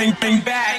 bang, bang, back.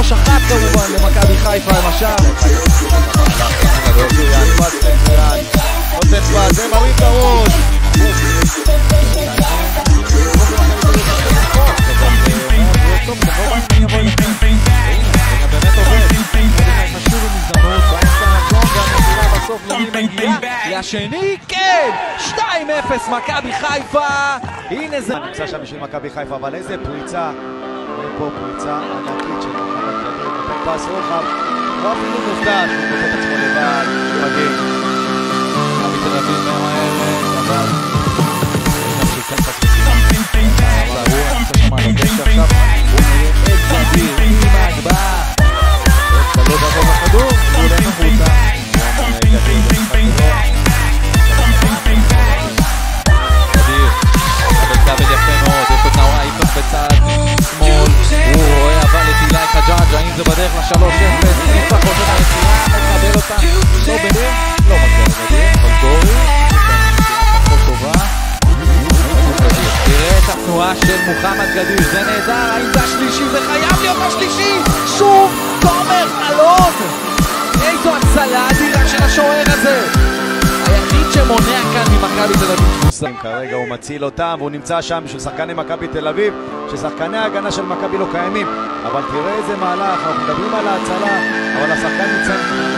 3-1 כמובן למכבי חיפה עם השער. חוטף השני, כן! 2-0 מכבי חיפה! הנה זה... נמצא שם בשביל מכבי חיפה, אבל איזה פריצה פה פריצה ענקית של מוחמד כדור, נותן פס רוחב. לא אפילו מופתע שהוא מוצא את עצמו לבד, מגן. מכבי תל אביב ממהרת, אבל... הוא נראה אדיר, עם ההגבהה. הוא הולך החוצה. 3-0, ניצחון של הנסיעה, מקבל אותה, סוברים, לא מגיע לגדיר, אבל גורי, פחות טובה. תראה את התנועה של מוחמד גדיר, זה נהדר, האם זה השלישי, זה חייב להיות השלישי! שוב, תומר אלון! איזו הצלה אדירה של השוער הזה! היחיד שמונע כאן ממכבי תל אביב. כרגע הוא מציל אותם, והוא נמצא שם בשביל שחקני מכבי תל אביב, ששחקני ההגנה של מכבי לא קיימים. אבל תראה איזה מהלך, אנחנו מדברים על ההצלה, אבל השחקן נמצא